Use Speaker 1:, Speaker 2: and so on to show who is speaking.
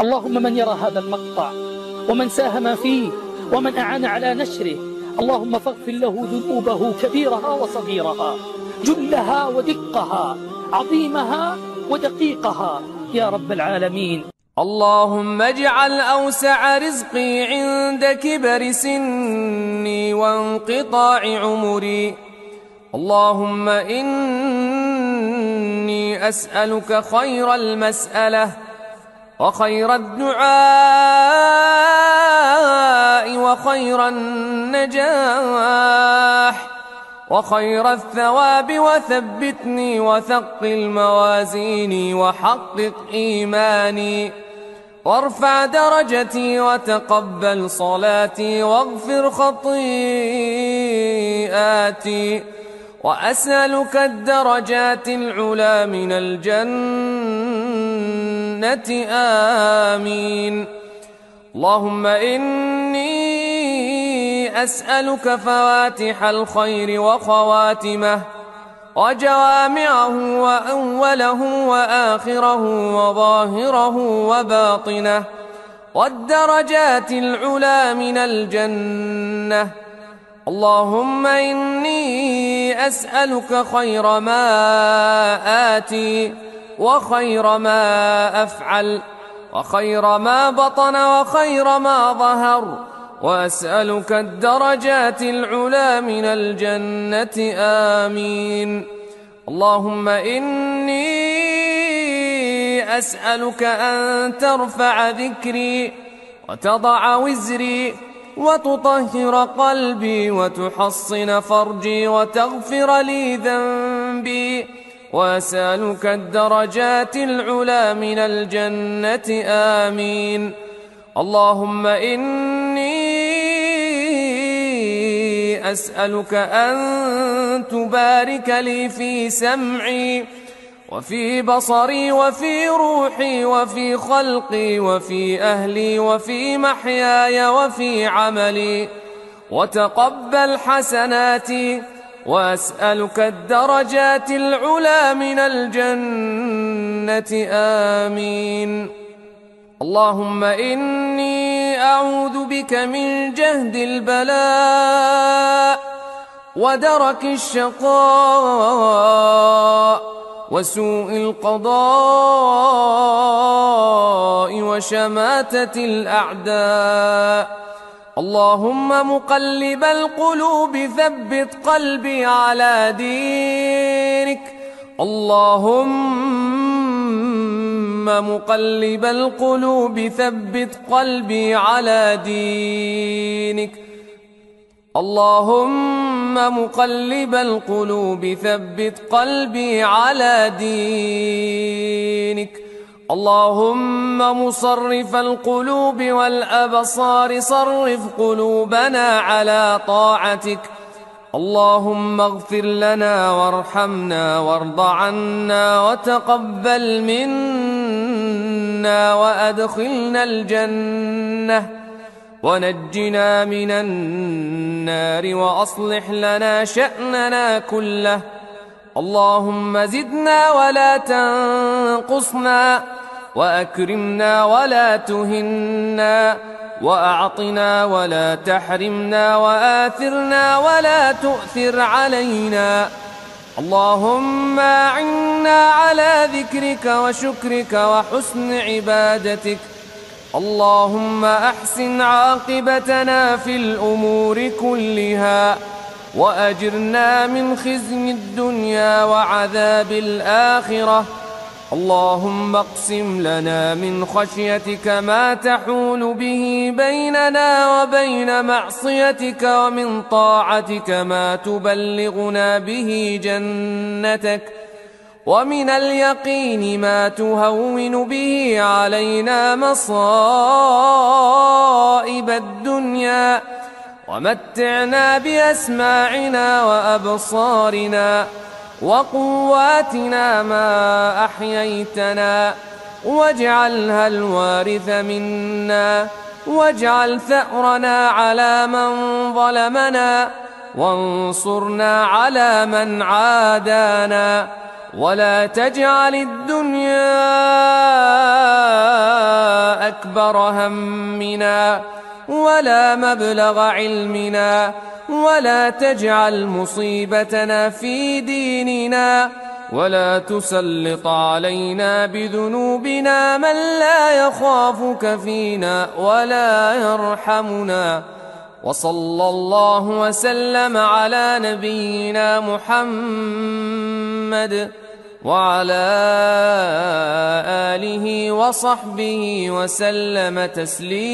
Speaker 1: اللهم من يرى هذا المقطع ومن ساهم فيه ومن أعان على نشره. اللهم فاغفر له ذنوبه كبيرها وصغيرها جلها ودقها عظيمها ودقيقها. يا رب العالمين.
Speaker 2: اللهم اجعل أوسع رزقي عند كبر سني وانقطاع عمري. اللهم إني أسألك خير المسألة وخير الدعاء وخير النجاح وخير الثواب وثبتني وثقل موازيني وحقق إيماني وارفع درجتي وتقبل صلاتي واغفر خطيئاتي وأسألك الدرجات العلا من الجنة آمين. اللهم إني أسألك فواتح الخير وخواتمه وجوامعه وأوله وآخره وظاهره وباطنه والدرجات العلا من الجنة. اللهم إني أسألك خير ما آتي وخير ما أفعل وخير ما بطن وخير ما ظهر. وأسألك الدرجات العلا من الجنة آمين. اللهم إني أسألك أن ترفع ذكري وتضع وزري وتطهر قلبي وتحصن فرجي وتغفر لي ذنبي. وأسألك الدرجات العلا من الجنة آمين. اللهم إني أسألك أن تبارك لي في سمعي وفي بصري وفي روحي وفي خلقي وفي أهلي وفي محياي وفي عملي وتقبل حسناتي وأسألك الدرجات العلا من الجنة آمين. اللهم إني أعوذ بك من جهد البلاء ودرك الشقاء وسوء القضاء وشماتة الأعداء. اللهم مقلب القلوب ثبت قلبي على دينك. اللهم مقلب القلوب ثبت قلبي على دينك. اللهم مقلب القلوب ثبت قلبي على دينك. اللهم مصرف القلوب والأبصار صرف قلوبنا على طاعتك. اللهم اغفر لنا وارحمنا وارض عنا وتقبل منا وأدخلنا الجنة. ونجنا من النار وأصلح لنا شأننا كله. اللهم زدنا ولا تنقصنا وأكرمنا ولا تهنا وأعطنا ولا تحرمنا وآثرنا ولا تؤثر علينا. اللهم أعنا على ذكرك وشكرك وحسن عبادتك. اللهم أحسن عاقبتنا في الأمور كلها. وأجرنا من خزي الدنيا وعذاب الآخرة. اللهم اقسم لنا من خشيتك ما تحول به بيننا وبين معصيتك ومن طاعتك ما تبلغنا به جنتك. ومن اليقين ما تهون به علينا مصائب الدنيا. ومتعنا بأسماعنا وأبصارنا وقواتنا ما أحييتنا واجعلها الوارث منا واجعل ثأرنا على من ظلمنا وانصرنا على من عادانا ولا تجعل الدنيا أكبر همنا ولا مبلغ علمنا ولا تجعل مصيبتنا في ديننا ولا تسلط علينا بذنوبنا من لا يخافك فينا ولا يرحمنا وصلى الله وسلم على نبينا محمد وعلى آله وصحبه وسلم تسليما